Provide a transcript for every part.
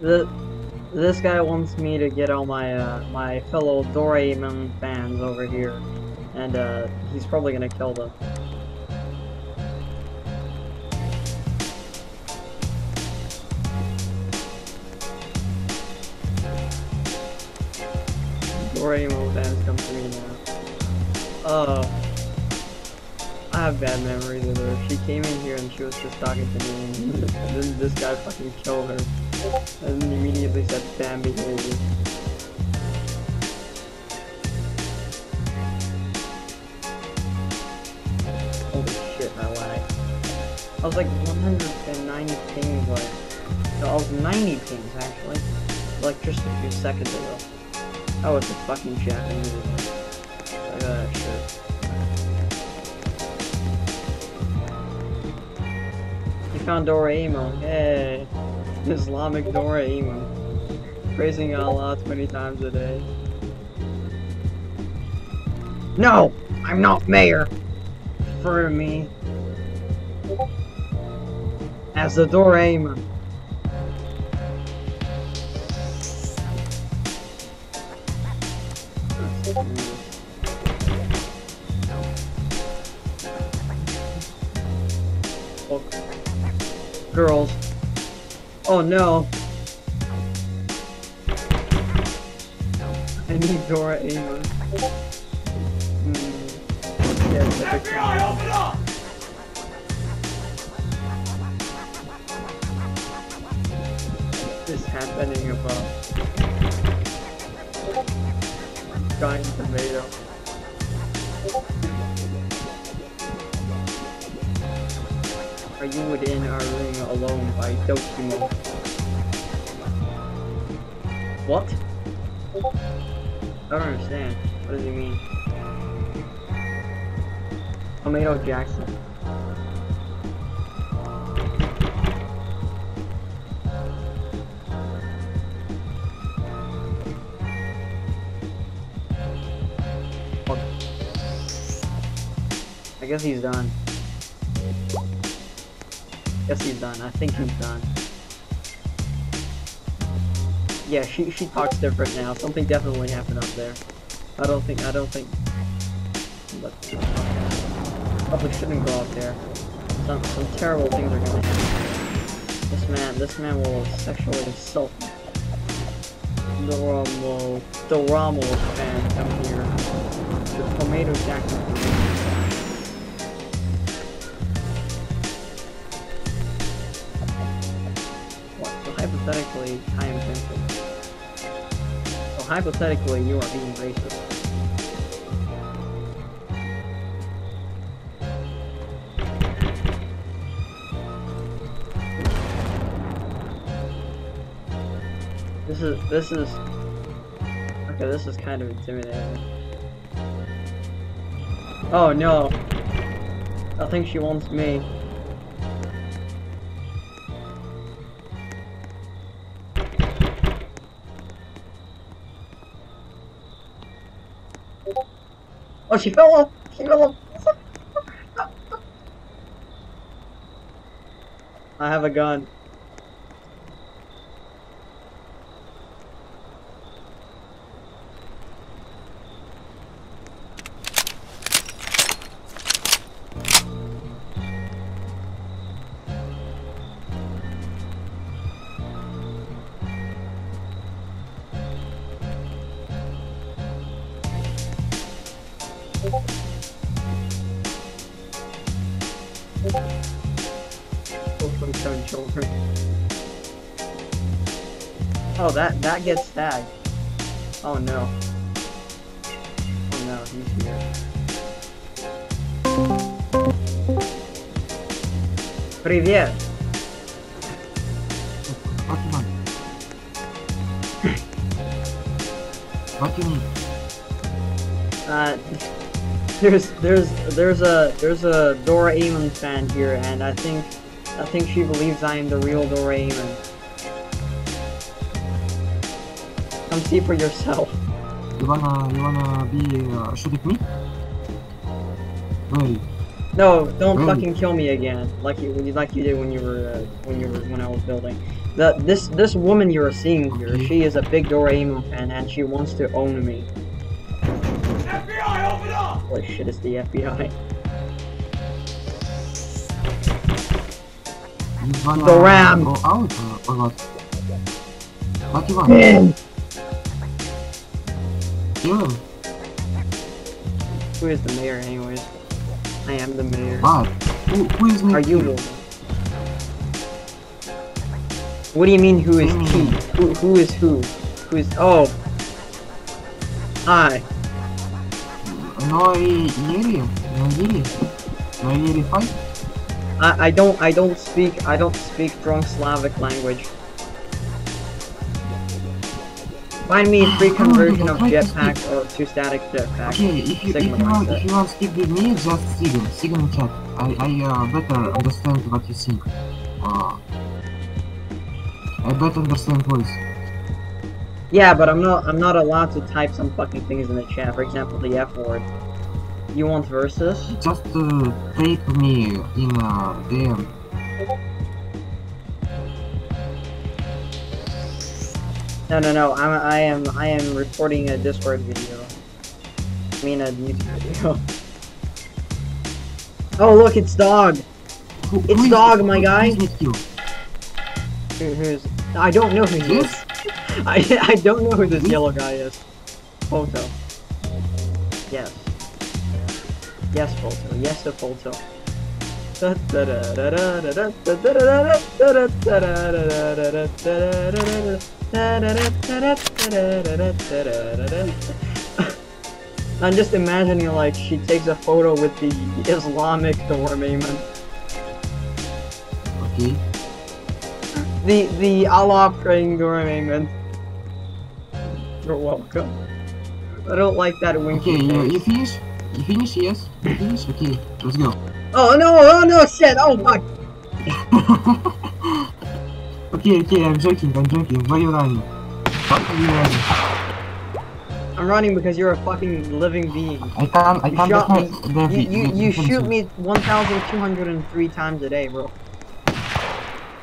The, this guy wants me to get all my uh, my fellow Doraemon fans over here, and uh, he's probably gonna kill them. Doraemon fans come to me now. Oh. I have bad memories of her. She came in here and she was just talking to me, and then this guy fucking killed her. And immediately said fan behavior. Holy shit, my lag. I was like 190 pings, like. No, I was 90 pings actually. Like just a few seconds ago. I was a fucking Japanese. Like that shit. You found Doraemon. Hey. Islamic Doraemon. Praising Allah 20 times a day. No! I'm not mayor! To me as the Doraemon. Oh. Girls. Oh no. I need Doraemon. Hmm. Yeah, it's. FBI, open up! is happening above. Giant tomato. Are you within our ring alone by Dokimo? What? I don't understand. What does he mean? Tomato Jackson. I guess he's done. I guess he's done. I think he's done. Yeah, she she talks different now. Something definitely happened up there. I don't think I don't think. But probably shouldn't go up there. Some some terrible things are gonna happen. This man this man will sexually assault me. Doramo Doramo fan come here. The tomato Jackson. Hypothetically, I am offensive. So hypothetically, you are being racist. This is this is okay. This is kind of intimidating. Oh no! I think she wants me. Oh, she fell off! She fell off! I have a gun. oh, that, that gets tagged. Oh no. Oh no, he's here. Привет! Батиман. Батиман. Uh, there's there's there's a there's a Doraemon fan here, and I think I think she believes I am the real Doraemon. Come see for yourself. You wanna you wanna be uh, shooting me? Where are you? No, don't Really? fucking kill me again, like you like you did when you were uh, when you were when I was building. The, this this woman you're seeing here, Okay. she is a big Doraemon fan and she wants to own me. FBI, open up! Holy shit, it's the FBI. You wanna The ram. go out or, what? What you want? Kill him. Who is the mayor anyways? I am the mayor. What? Who, who is me? Are you the What do you mean who is he? Hmm. Who who is who? Who is oh Hi. No, Yeri. No, Yeri. No, Yeri fight. I, I don't I don't speak I don't speak strong Slavic language. Find me a free conversion of jetpack or to static jetpack. Okay, if you, if you want, if you want to speak with me, just signal, signal chat. I, I uh, better understand what you think. Uh, I better understand voice. Yeah, but I'm not I'm not allowed to type some fucking things in the chat. For example, the F word. You want versus? Just uh, take me in uh, DM. No, no, no. I'm I am I am recording a Discord video. I mean a YouTube video. Oh look, it's dog. Who, It's who is- dog, my who- guy. Who is with you? Who, who's? I don't know who he is. I I don't know who this yellow guy is. Photo. Yes. Yes, photo. Yes, a photo. I'm just imagining like she takes a photo with the Islamic Doraemon. Okay. The the Allah praying Doraemon. You're welcome. I don't like that winky Okay, you, face. You finish? You? Yes? You finish? Okay, let's go. Oh no! Oh no! Shit! Oh my. okay, okay, I'm joking, I'm joking. Why you running? Why are you running? I'm running because you're a fucking living being. I can't, I can't shot me. the You you, you shoot me 1,203 times a day, bro.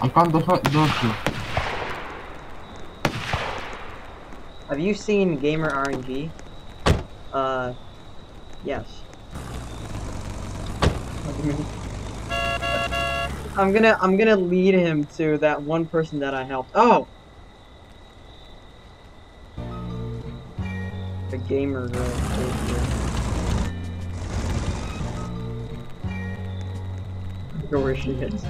I can't defend dodge you. Have you seen Gamer RNG? Uh, yes. I'm gonna I'm gonna lead him to that one person that I helped. Oh. The gamer girl. where she is.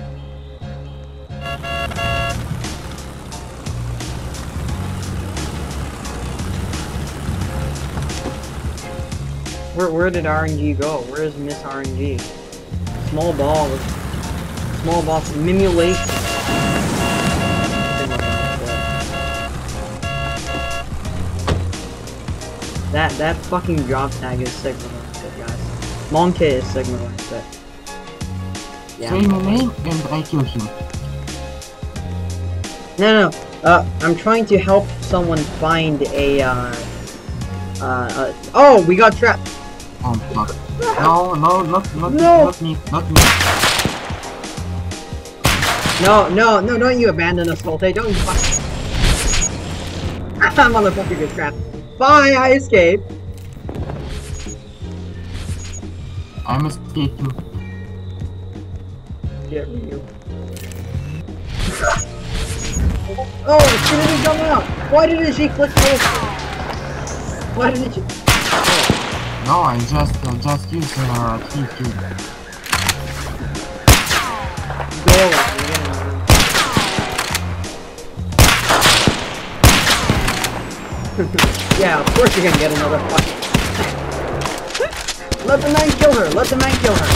Where where did RNG go? Where is Miss RNG? Small ball. Small ball simulation. That that fucking drop tag is Sigma mindset, guys. Monkey is Sigma mindset. Yeah. Say my name and I kill him. No, no. Uh, I'm trying to help someone find a. Uh, uh, uh, oh, we got trapped. Oh fuck. No, no, not, not, No. not me, not me. No, no, no! Don't you abandon us, Holte. Don't you fuck. Ah, motherfucker, get trapped. Bye. I escaped. I'm escaping. Get you. oh, she didn't come out. Why didn't she click this? Why didn't she? No, I just, uh, just use uh, key key. Go yeah, of course you're gonna get another fucking. Let the man kill her. Let the man kill her.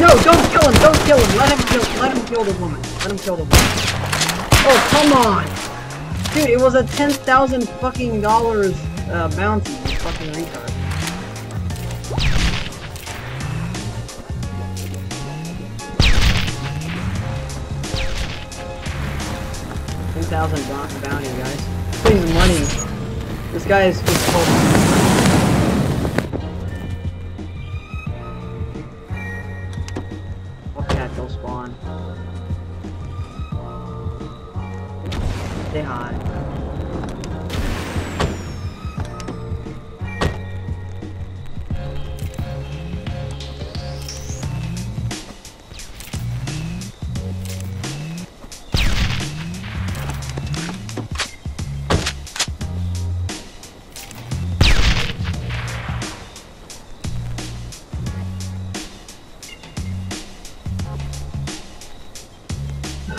No, don't kill him. Don't kill him. Let him kill. Let him kill the woman. Let him kill the woman. Oh come on, dude! It was a ten thousand fucking dollars uh, bounty. Fucking retard. Ten thousand bounty, guys. Please money. This guy is just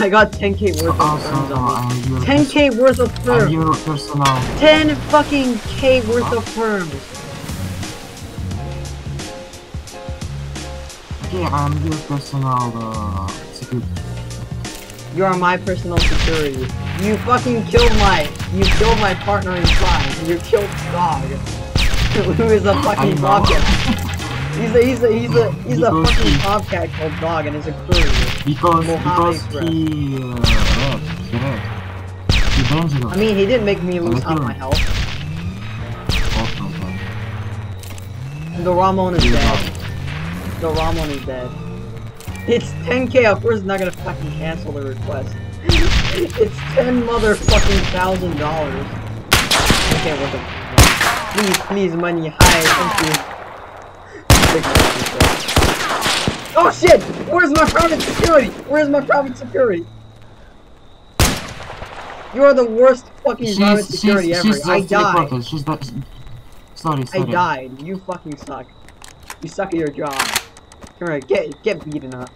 I got 10k worth of Also, firms no, on I'm 10k worth of uh, your personal. 10 fucking k worth of firms. Okay, I'm your personal uh, security. You are my personal security. You fucking killed my, you killed my partner in crime. You killed Dog, who is a fucking bobcat. He's a, he's a, he's a, he's a fucking bobcat called Dog and is a courier. Because because he uh, red, he red. He dangerous. I mean, he didn't make me lose half my health. oh my. Doraemon is dead. Doraemon is dead. It's 10k, of course it's not gonna fucking cancel the request. it's 10 motherfucking thousand dollars. Okay, what the Please, please, money, hi, thank you. Big fucking shit. Oh shit! Where's my private security? Where's my private security? You are the worst fucking She's, private she's, security ever. she's I died. She's the, Sorry, I died. You fucking suck. You suck at your job. Come here, get get beaten up.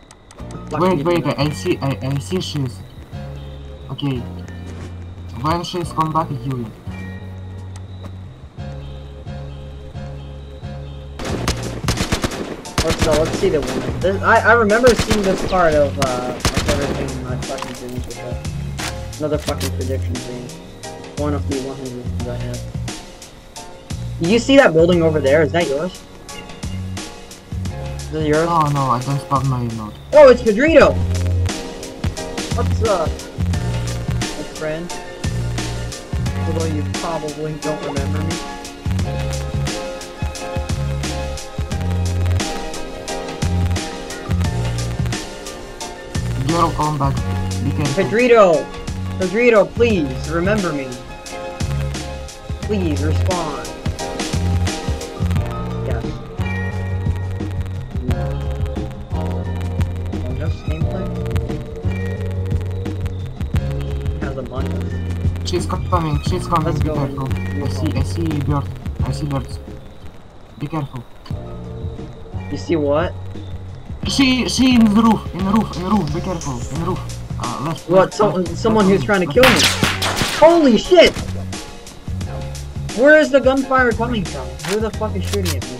Wait, wait, up. I see, I, I see she's... Okay. When she's come back, you... Let's. Let's see the woman. I I remember seeing this part of uh in my fucking dreams with uh, another fucking prediction dream. One of the 100 things I have. You see that building over there? Is that yours? Is it yours? Oh no, I don't spot my note. Oh, it's Pedrito! What's up, my friend? Although you probably don't remember me. Girl, come back. Be careful. Pedrito! Pedrito, please, remember me. Please, respond. Yes. Oh, just gameplay? Has Among Us. She's coming, she's coming, Let's be go careful. I see, I see bird. I see birds. Be careful. You see what? She, she in the roof, in the roof, in the roof, be careful, in the roof. Uh, left, What? Someone, left, someone left, who's trying to kill me. Holy shit! Where is the gunfire coming from? Who the fuck is shooting at me?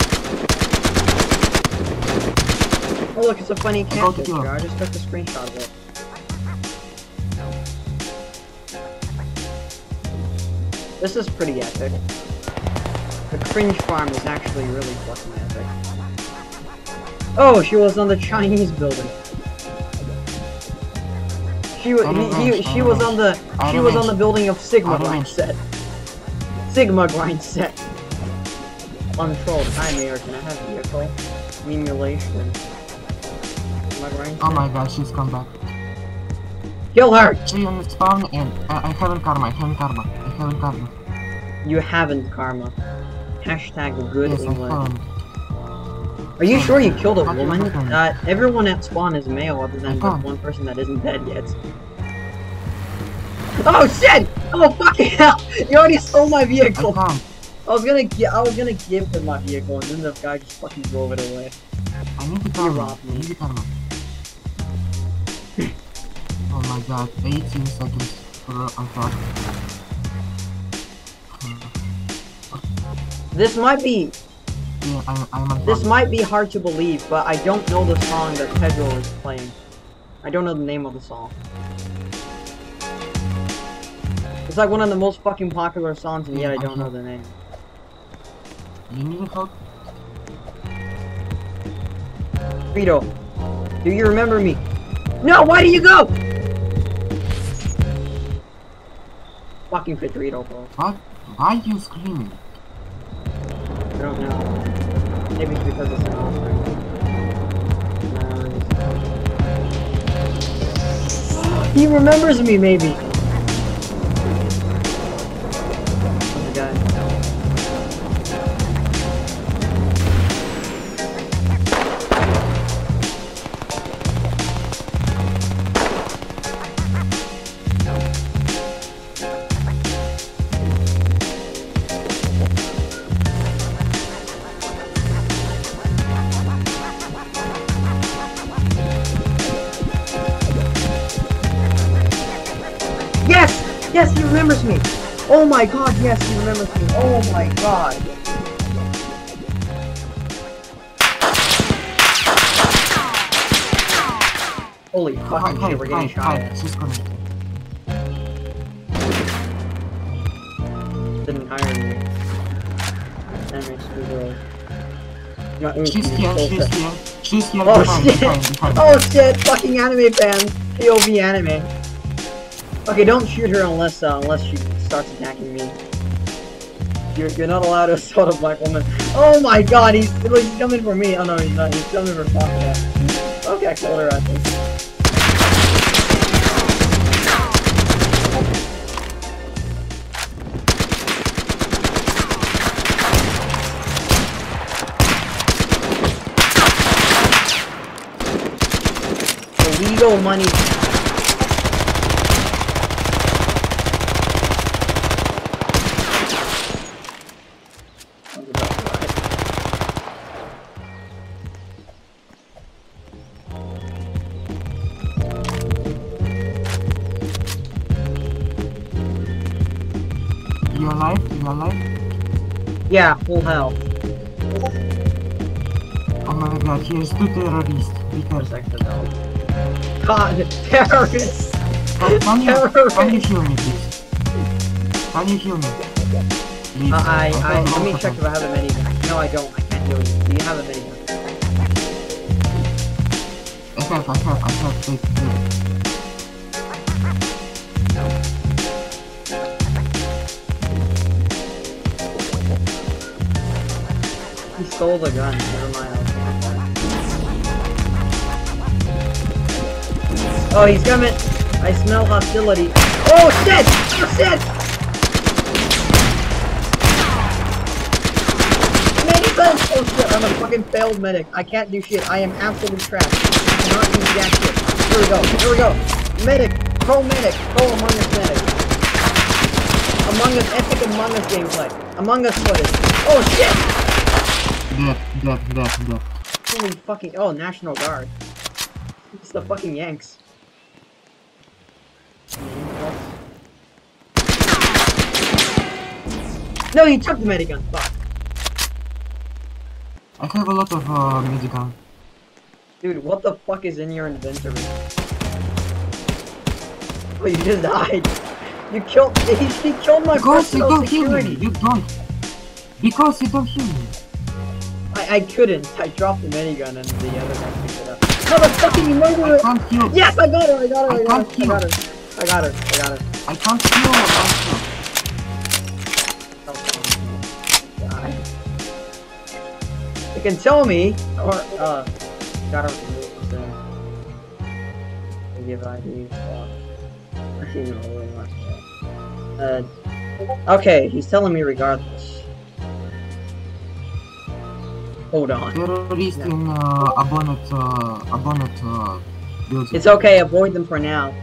Oh look, it's a funny Go to cat kill him. picture. I just took a screenshot of it. This is pretty epic. The cringe farm is actually really fucking epic. Oh, she was on the Chinese building. She was he, he, she was on the she was on the building of Sigma grind set. Sigma grind set. Controlled. Hi Mayor, can I have vehicle? Emulation. Sigma grind Oh my god, she's come back. Kill her! She the spawn and uh, I haven't karma, I haven't karma, I haven't karma. You haven't karma. Hashtag good Yes, haven't. Are you sure you killed a woman? Uh, everyone at spawn is male other than the one person that isn't dead yet. Oh shit! Oh fucking hell! You already stole my vehicle! I was gonna gi- I was gonna give him my vehicle and then the guy just fucking drove it away. I need the karma. robbed I me. need the karma. oh my god, 18 seconds for a. This might be This might be hard to believe, but I don't know the song that Pedro is playing. I don't know the name of the song. It's like one of the most fucking popular songs and yet I don't know the name. Vito, do you remember me? No, why do you go? Fucking Pedrito, bro. What? Why are you screaming? Don't know. Maybe it's because it's an offer. No, he remembers me, maybe. Yes! Yes, he remembers me! Oh my god, yes, he remembers me. Oh my god. Holy Hi, fucking hi, shit, we're hi, getting shot hi, at. she's connected. Didn't hire me. Damn screw girl. Not She's here, she's here, she's here, Oh behind, shit! behind, behind. Oh shit! Fucking anime fans! POV anime. Okay, don't shoot her unless uh, unless she starts attacking me. You're, you're not allowed to assault a black woman. Oh my god, he's, he's coming for me. Oh no, he's not. He's coming for Fakia. Okay, I killed her, I think. Illegal money. You alive? You alive? Yeah, full health. Oh my god, here's two terrorists. Be For a careful. second though. God, terrorists! Can you, can you heal me, please? Can you heal me? Please. Uh, I, I, let me check if. I have a minigun. No, I don't. I can't heal you. Do you have a minigun? I have, I have, I have, wait, wait. Stole the gun. Never mind. Oh, he's coming. I smell hostility. Oh shit! Oh shit! Medical! Oh shit! I'm a fucking failed medic. I can't do shit. I am absolute trash. I cannot do jack shit. Here we go. Here we go. Medic. Pro medic. Pro Among Us medic. Among Us epic Among Us gameplay. Among Us footage. Oh shit! Dead. Holy fucking oh, National Guard. It's the fucking Yanks. No, you took the medigun. Fuck. I have a lot of uh, medigun. Dude, what the fuck is in your inventory? Oh, you just died. You killed. He, he killed my Because you personal don't heal me, you don't. Because you don't heal me. I, I couldn't. I dropped the minigun and the other guy picked it up. Motherfucking murderer! I can't heal. Yes, I got her. I got her. I I got her. I got her. I got her. I got her. I can't heal. I can't heal. You can tell me, or, uh, the give ID. Fuck. Actually, no, we're not. Uh, okay, he's telling me regardless. Hold on. Terrorist in uh, Abonnet, uh, Abonnet uh, building. It's okay, avoid them for now.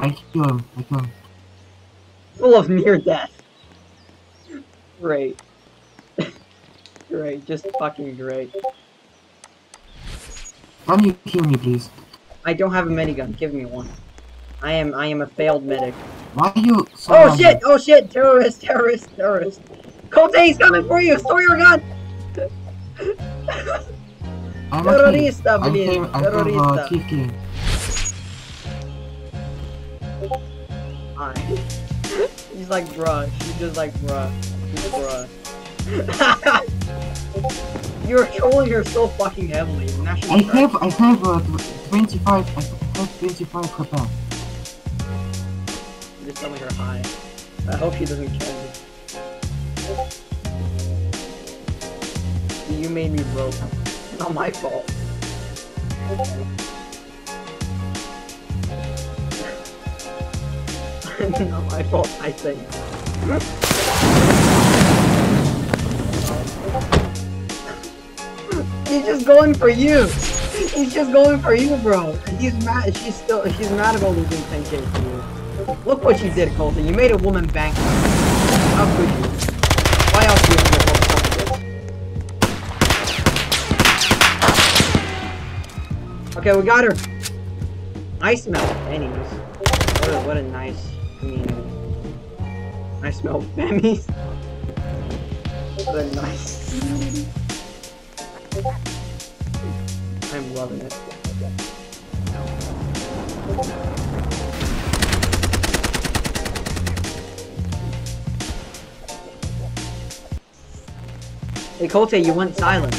I kill him. I kill him. Full of near death. Great. great, just fucking great. Can you heal me, please? I don't have a minigun, give me one. I am I am a failed medic. Why are you? Oh shit! Oh shit! Terrorist! Terrorist! Terrorist! Cote, he's coming for you! Store your gun! I'm okay. Terrorista, I please! have, I have uh, Terrorista! 15. Hi. He's like, bruh. She's just like, bruh. She's bruh. You're trolling her so fucking heavily. I have, I have uh, 25, I have 25 HP. Telling her hi. I hope she doesn't kill me. You made me broke. Not my fault. Not my fault, I think. He's just going for you. He's just going for you, bro. He's mad. She's still. She's mad about losing 10k for you. Look what you did, Colton. You made a woman bankrupt. How could you? Why else would you have done? Okay, we got her. I smell pennies. What a, what a nice community. I smell pennies. What a nice community. I'm loving it. Hey Colte, you went silent.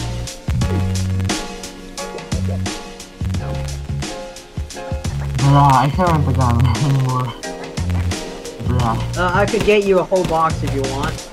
Bruh, I can't gun anymore. Bruh. Uh, I could get you a whole box if you want.